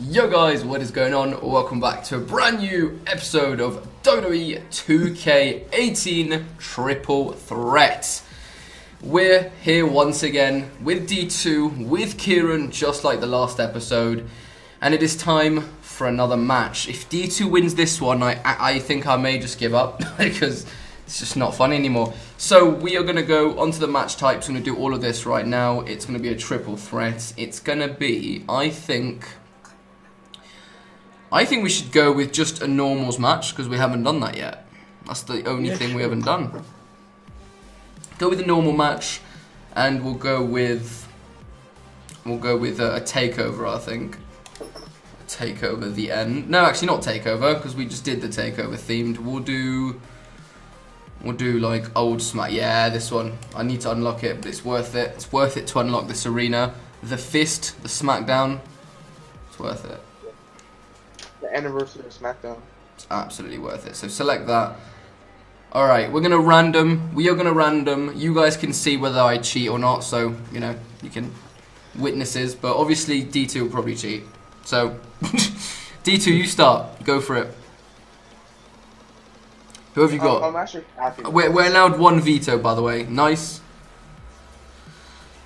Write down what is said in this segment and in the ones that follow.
Yo guys, what is going on? Welcome back to a brand new episode of WWE 2K18 Triple Threat. We're here once again with D2, with Kieran, just like the last episode, and it is time for another match. If D2 wins this one, I, I think I may just give up because it's just not fun anymore. So we are going to go onto the match types. I'm going to do all of this right now. It's going to be a triple threat. It's going to be, I think... I think we should go with just a normals match because we haven't done that yet. That's the only Yeah, thing we haven't done. Go with a normal match, and we'll go with we'll go with a, a takeover. I think a takeover the end. No, actually not takeover because we just did the takeover themed. We'll do we'll do like old smack. Yeah, this one. I need to unlock it, but it's worth it. It's worth it to unlock this arena. The fist, the SmackDown. It's worth it. The anniversary of SmackDown. It's absolutely worth it. So select that. All right, we're gonna random. We are gonna random. You guys can see whether I cheat or not. So you know you can witnesses. But obviously D2 will probably cheat. So D2, you start. Go for it. Who have you I'm, got? I'm actually happy. We're, we're allowed one veto, by the way. Nice.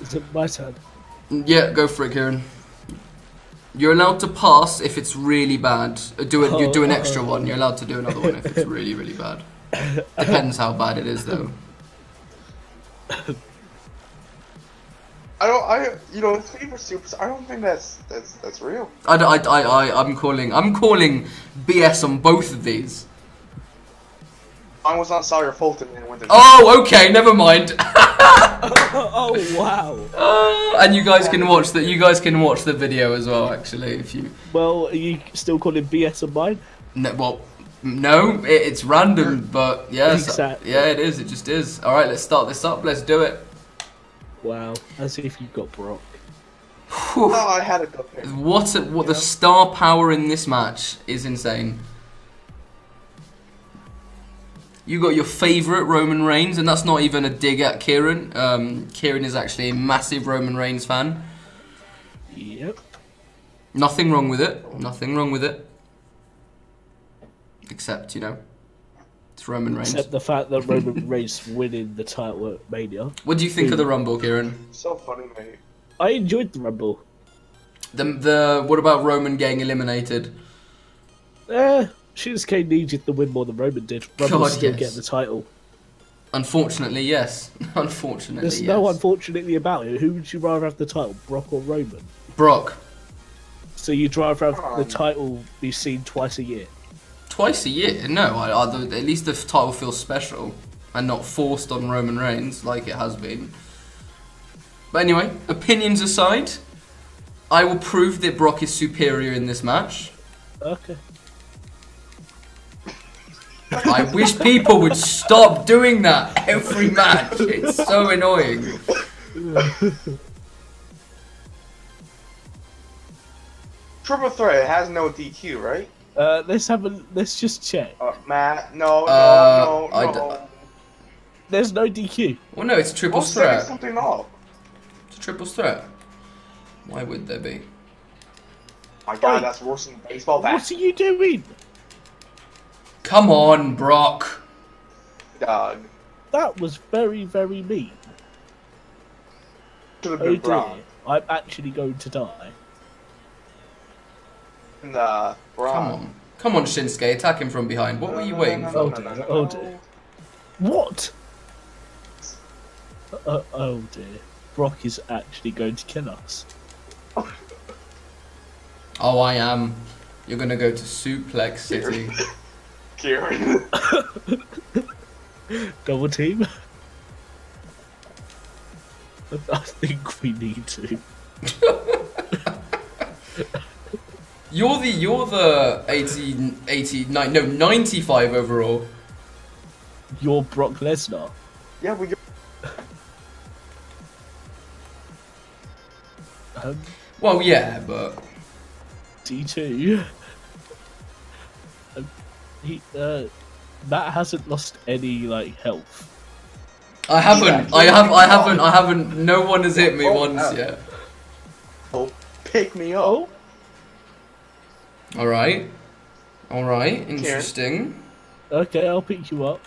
Is it my turn? Yeah, go for it, Kieran. You're allowed to pass if it's really bad. Uh, Do it. You do an extra one. You're allowed to do another one if it's really, really bad. Depends how bad it is, though. I don't. I you know favorite super. I don't think that's that's that's real. I, I, I, I, I'm calling. I'm calling BS on both of these. Mine was on Sawyer Fulton and went to. Oh, okay. Never mind. oh wow! Uh, and you guys can watch that. You guys can watch the video as well. Actually, if you. Well, are you still calling BS on mine? No, well, no, it, it's random, but yes, Exactly. yeah, it is. It just is. All right, let's start this up. Let's do it. Wow, as if you got Brock. No, I had a good pick. What a, what the star power in this match is insane. You got your favorite Roman Reigns, and that's not even a dig at Kieran. Um, Kieran is actually a massive Roman Reigns fan. Yep. Nothing wrong with it. Nothing wrong with it. Except, you know, it's Roman Reigns. Except the fact that Roman Reigns winning the title at Mania. What do you think of the Rumble, Kieran? So funny, mate. I enjoyed the Rumble. The the what about Roman getting eliminated? Eh, Shinsuke needed to win more than Roman did. Rumble God, still yes. get the title. Unfortunately, yes. Unfortunately, There's yes. no unfortunately about it. Who would you rather have the title, Brock or Roman? Brock So you'd rather have Come the um, title be seen twice a year. twice a year. No, I, I, at least the title feels special and not forced on Roman Reigns like it has been. But anyway, opinions aside, I will prove that Brock is superior in this match. Okay. I wish people would stop doing that every match. It's so annoying. Triple threat has no DQ, right? Uh, let's have a let's just check. Uh, Matt, no, no, Uh, I no, d- no. There's no DQ. Well, no, it's a triple We'll threat. something up. It's a triple threat. Why would there be? My God, that's worse than baseball bat. What are you doing? Come on, Brock. Dog. That was very, very mean. Should have Oh dear, Brown. I'm actually going to die. Nah, Brown. Come on. Come on, Shinsuke. Attack him from behind. What were you No, no, waiting no, for? Oh dear, no, no, oh dear. What? Uh, oh dear. Brock is actually going to kill us. Oh, I am. You're gonna go to Suplex City. Kieran. Double team? I think we need to. You're the you're the 80, 89, no 95 overall. You're Brock Lesnar. yeah, we. Um, Well, yeah, but D2. Um, he, uh, Matt hasn't lost any like health. I haven't. Yeah, I have. I haven't. I haven't. No one has hit me Oh, once uh, yet. Oh, pick me up. Oh, All right. All right. Interesting. Okay, I'll pick you up.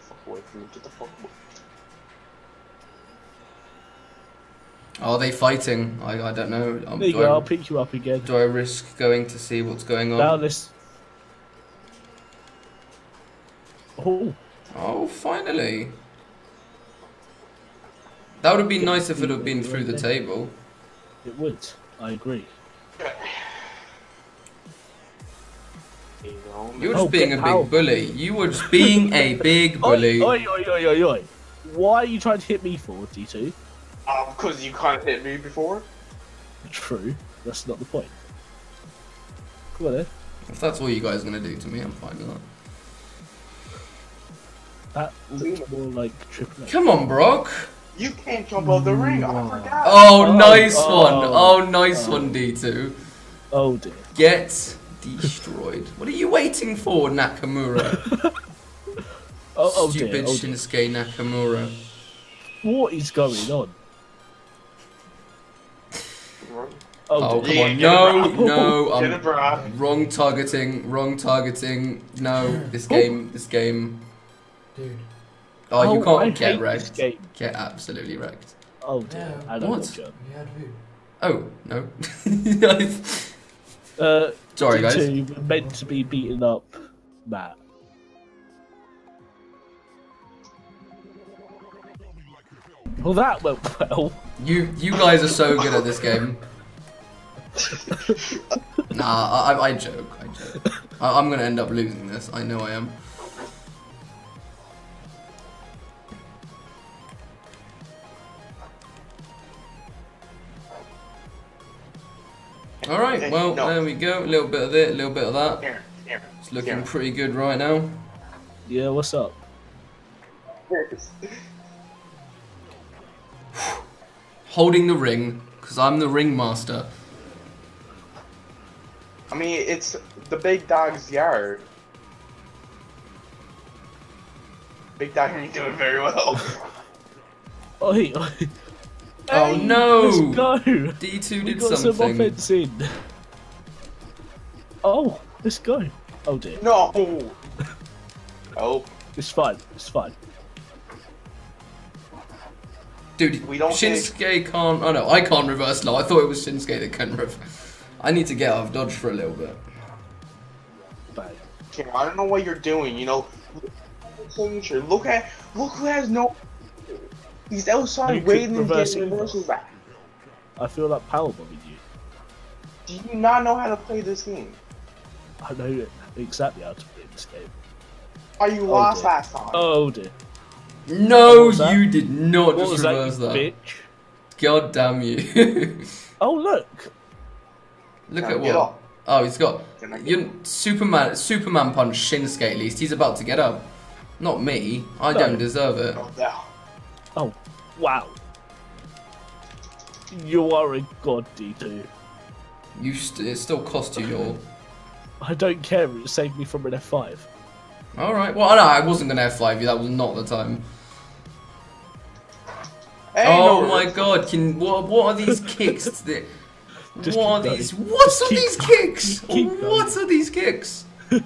Fuck away from me. Get the fuck away. Are they fighting? I, I don't know. Um, There you do, go. I, I'll pick you up again. do I risk going to see what's going on? Now this. Oh, Oh, finally. That would have been nice if it had been through the table. it would. I agree. You were just Oh, being a out. big bully. You were just being a big bully. Oi, oi, oi, oi, oi, oi. Why are you trying to hit me for, D2? Because you can't hit me before. True. That's not the point. Come on then. If that's all you guys are going to do to me, I'm fine with that. That looked more like triple Come on, Brock. You can't jump out the ring. I forgot. Oh, Oh, nice oh, one. Oh, oh nice oh. one, D2. Oh dear. Get destroyed. what are you waiting for, Nakamura? Oh, oh dear. Stupid Oh dear. Shinsuke Nakamura. What is going on? Oh, Oh, come. Yeah, on. No, no. Get it, Um, wrong targeting. Wrong targeting. No, this game. This game. Dude. Oh, you Oh, I can't get wrecked. Get absolutely wrecked. Oh dear. No. I don't What? know, Joe. We had who? Oh, no. Uh, Sorry, guys. D2 were meant to be beaten up Matt. Well, that went well. You you guys are so good at this game. nah, I, I, I joke. I joke. I, I'm gonna end up losing this. I know I am. All right. Well, no. there we go. A little bit of it, a little bit of that. Here, here. It's looking here. pretty good right now. Yeah, what's up? Holding the ring because I'm the ring master. I mean, it's the big dog's yard. Big dog ain't doing very well. Oi, oi. Oh, Hey, no. Let's go. D2 We did got some something. offense in. Oh, let's go. Oh dear. no. Oh, It's fine. It's fine. Dude, We don't Shinsuke can't. Oh no, I can't reverse low. I thought it was Shinsuke that couldn't reverse. I need to get out of dodge for a little bit. Bang. Kim, I don't know what you're doing. You know. Look at look who has no. He's outside keep waiting to get reversing. reversals back. I feel like powerbombing you. Do you not know how to play this game? I know exactly how to play this game. Are you Oh, lost dear. last time? Oh dear. No, What you did not What just was that, reverse that. bitch? God damn you. Oh look. Look Now at what. up. Oh, he's got. Can You Superman. Superman punch Shinsuke at least. He's about to get up. Not me. I No. don't deserve it. Oh. Wow. You are a god, D2. You st- it still cost you your. I don't care. It saved me from an F5. All right. Well, no, I wasn't gonna F5 you. That was not the time. Hey, oh no, my god! Can what? What are these kicks? that, what are keep going. these? What Just are these kicks? Keep what going. are these kicks?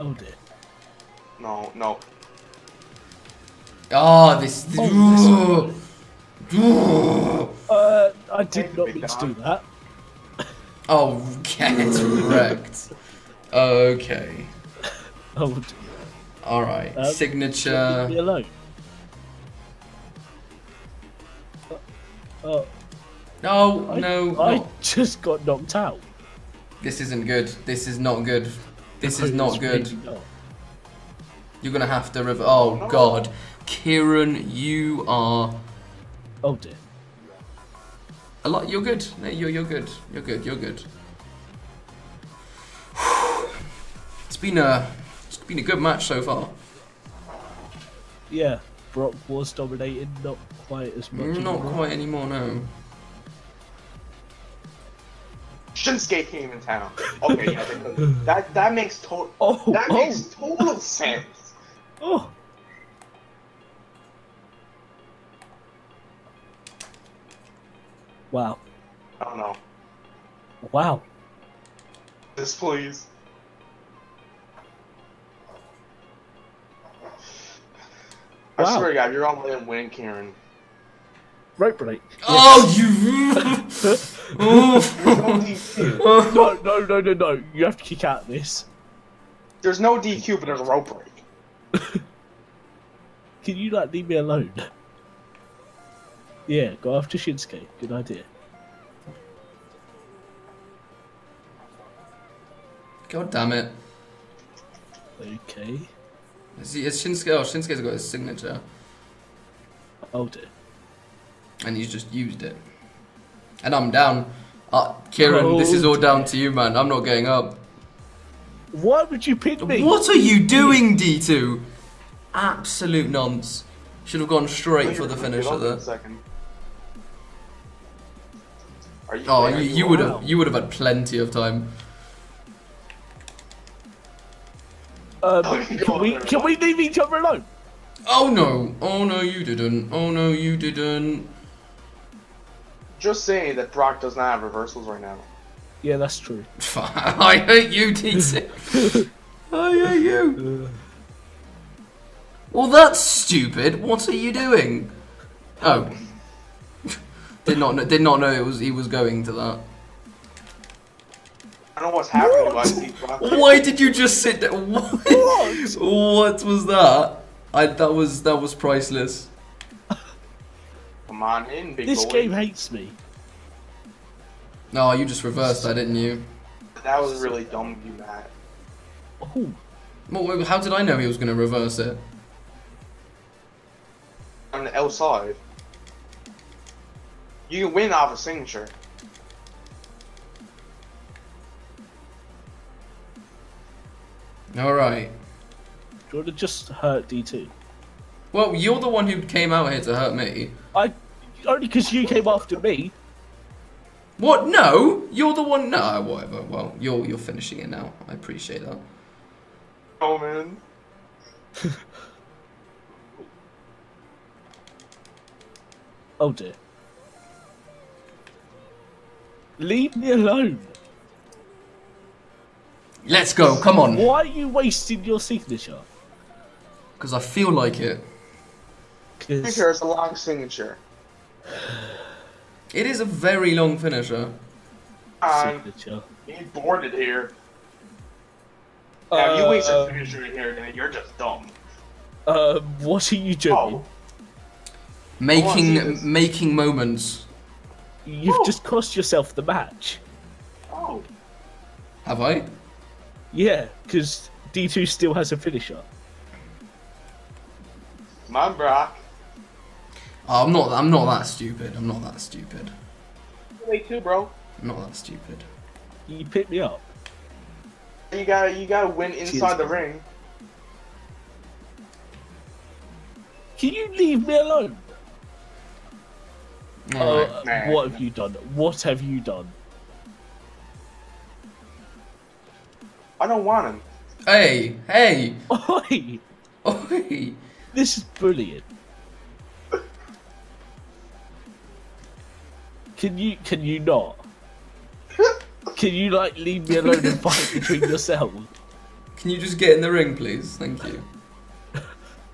Oh dear. No, no. Ah, this. Oh, Ugh. Uh, I did Hey, not big mean to do that. Oh, get wrecked. Okay. Oh dear. All right. Um, Leave me Signature. Oh, No, I, no, I no. just got knocked out. This isn't good. This is not good. This is not good. really not. You're gonna have to. Rev- oh No. God, Kieran, you are. Oh dear. A lot. You're good. No, You're you're good. You're good. You're good. It's been a it's been a good match so far. Yeah, Brock was dominating, not quite as much. Not anymore. quite anymore now. Shinsuke came in town. Okay, yeah, that- that that makes total Oh, that oh, makes total sense. oh. Wow. I don't know. Wow. This, please. I Wow. swear to God, you're all in win, Karen. Rope break. Oh, you. No oh. No, no, no, no, no. You have to kick out this. There's no DQ, but there's a rope break. Can you like leave me alone? Yeah, go after Shinsuke. Good idea. God damn it. Okay. Is, he, is Shinsuke? Oh, Shinsuke's got his signature, Oh dear. and he's just used it. And I'm down. Uh, Kieran, this is all down to you, man. I'm not getting up. Why would you pin me? What are you doing, D2? Absolute nonce. Should have gone straight for the finisher Hold there. second. Are you, Oh, are you, you would have you would have had plenty of time. Um, can we can we leave each other alone? Oh no! Oh no, you didn't. Oh no, you didn't. Just saying that Brock does not have reversals right now. Yeah, that's true. I hate you, D2. I hate you. Well, that's stupid. What are you doing? Oh, did not know, did not know it was he was going to that. I don't know what's happening, but I. Why did you just sit there? What? What? what was that? I that was that was priceless. Come on in, big This boy. game hates me. No, you just reversed that, didn't you? That was really dumb of you, Matt. Oh, Well, how did I know he was going to reverse it? On the L side. You can win off a signature. All right. do you want to just hurt D2? Well, you're the one who came out here to hurt me. I only because you came after me. What? No, you're the one. No, ah, whatever. Well, you're you're finishing it now. I appreciate that. Oh man. Oh dear. Leave me alone. Let's go. Come on, Why are you wasting your signature? because I feel like it. Because Signature is a long signature. It is a very long finisher. I'm signature. being boarded here. Now, you waste Uh, a finisher in here, then you're just dumb. Um, what are you doing? Oh, Making see making moments. You've Oh. just cost yourself the match. oh. Have I? Yeah, because D2 still has a finisher. Come on, Brock. Oh, I'm not. I'm not that stupid. I'm not that stupid. Wait, too, bro. I'm not that stupid. You pick me up. You gotta, you gotta win inside Cheers. the ring. Can you leave me alone? All right. Uh, what have you done? What have you done? I don't want him. Hey, hey, Oi! oi. This is brilliant. Can you can you not? Can you like leave me alone and fight between yourselves? Can you just get in the ring, please? Thank you.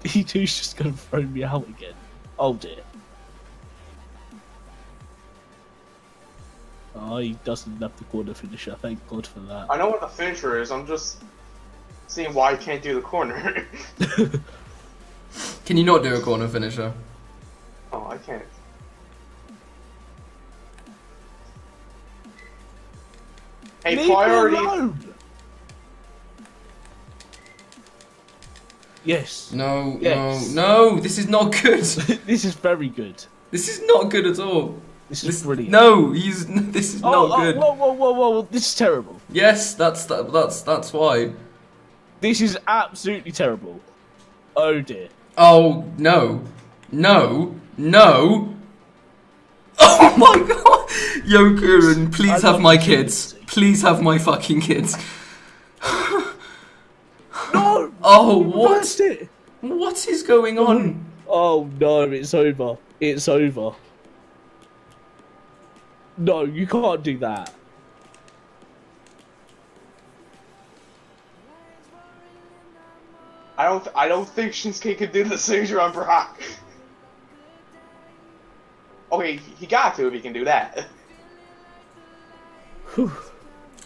D2's just gonna throw me out again. Oh dear. He doesn't have the corner finisher. Thank God for that. I know what the finisher is. I'm just seeing why I can't do the corner. Can you not do a corner finisher? oh, I can't. Hey, Leave me priority. alone. Yes. No, Yes. no, no. This is not good. this is very good. This is not good at all. This is This, brilliant. no, he's. This is Oh, not oh, good. whoa, whoa, whoa, whoa! This is terrible. Yes, that's that, that's that's why. This is absolutely terrible. Oh dear. Oh no, no, no. Oh my god! Yo, Kieran, please I have my kids. Please have my fucking kids. No! Oh, what? it. What is going on? Oh no! It's over. It's over. No, you can't do that. I don't. I don't think Shinsuke could do the signature on Brock. Okay, he got to if he can do that.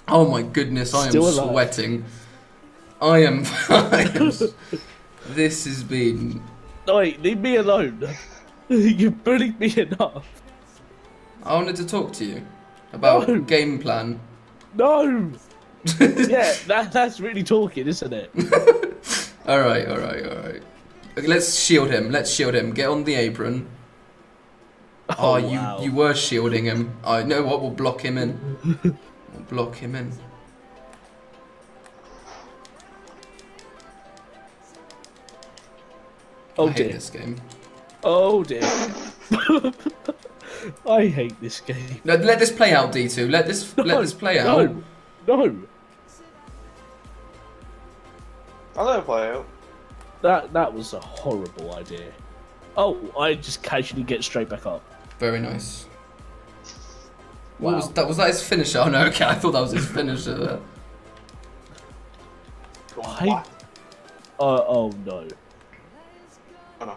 Oh my goodness, I am alive. sweating. I am. I am this has been. No, wait, leave me alone. you bullied me enough. I wanted to talk to you about No. game plan. No. Yeah, that, that's really talking, isn't it? all right, all right, all right. Okay, let's shield him. Let's shield him. Get on the apron. Oh, oh, you wow. you were shielding him. I know what. We'll block him in. we'll block him in. Oh I dear. this game. Oh dear. I hate this game. No, let this play out, D2. Let this let this play out. No, no. I'll let it play out. That that was a horrible idea. Oh, I just casually get straight back up. Very nice. What Wow. was that? Was that his finisher? Oh no, okay. I thought that was his finisher. There. I- What? Uh, oh no. Oh no.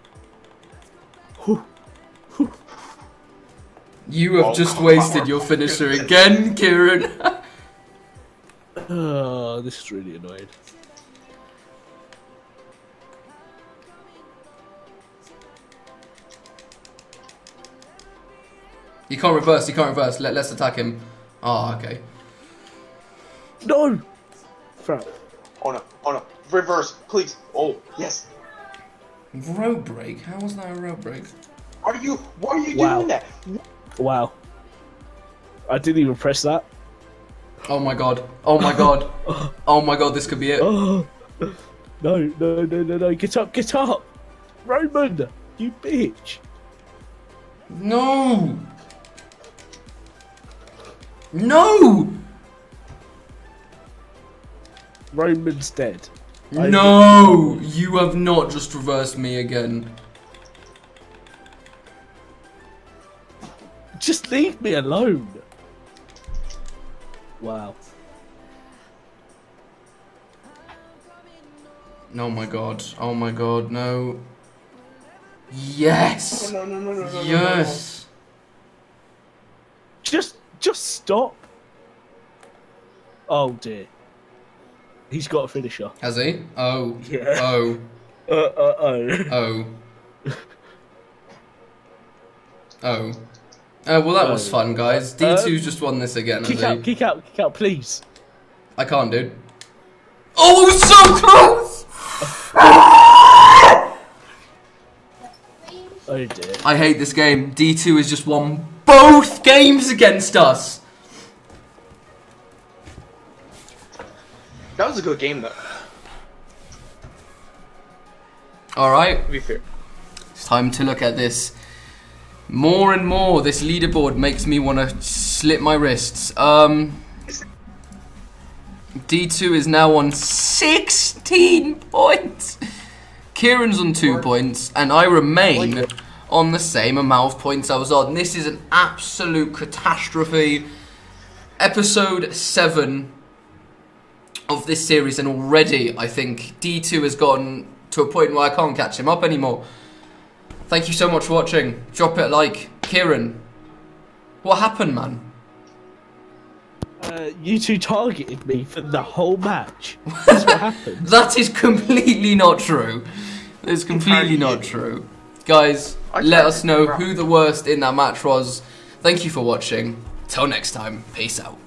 You have Oh, just wasted on. your finisher again, Kieran. Oh, this is really annoying. you can't reverse. You can't reverse. Let let's attack him. Oh, okay. No. Crap. Oh no. Oh no. Reverse, please. Oh yes. Rope break. How was that a rope break? Are you? Why are you Wow. doing that? Wow. I didn't even press that. Oh my god. Oh my god. Oh my god. This could be it. No, no, no, no, no. Get up, get up. Roman, you bitch. No. No. Roman's dead. I- No. You have not just reversed me again. Just leave me alone. Wow. Oh my god. Oh my god. No. Yes. No no no no no. no, no, Yes. Just, just stop. Oh dear. He's got a finisher. Has he? Oh. Yeah. Oh. Uh, uh, oh. Oh. Oh. Oh, well, that was fun, guys. D2's um, just won this again, Kick out, kick out, kick out, please. I can't, dude. Oh, so close! Oh dear. I hate this game. D2 has just won both games against us. That was a good game though. Alright, be fair. it's time to look at this. More and more, this leaderboard makes me want to slit my wrists. Um, D2 is now on 16 points. Kieran's on 2 points, and I remain on the same amount of points I was on. This is an absolute catastrophe. Episode 7 of this series, and already I think D2 has gotten to a point where I can't catch him up anymore. Thank you so much for watching. Drop it a like. Kieran, what happened, man? Uh, you two targeted me for the whole match. That's what happened. That is completely not true. It's completely not true. Guys, let us know who the worst in that match was. Thank you for watching. Till next time, peace out.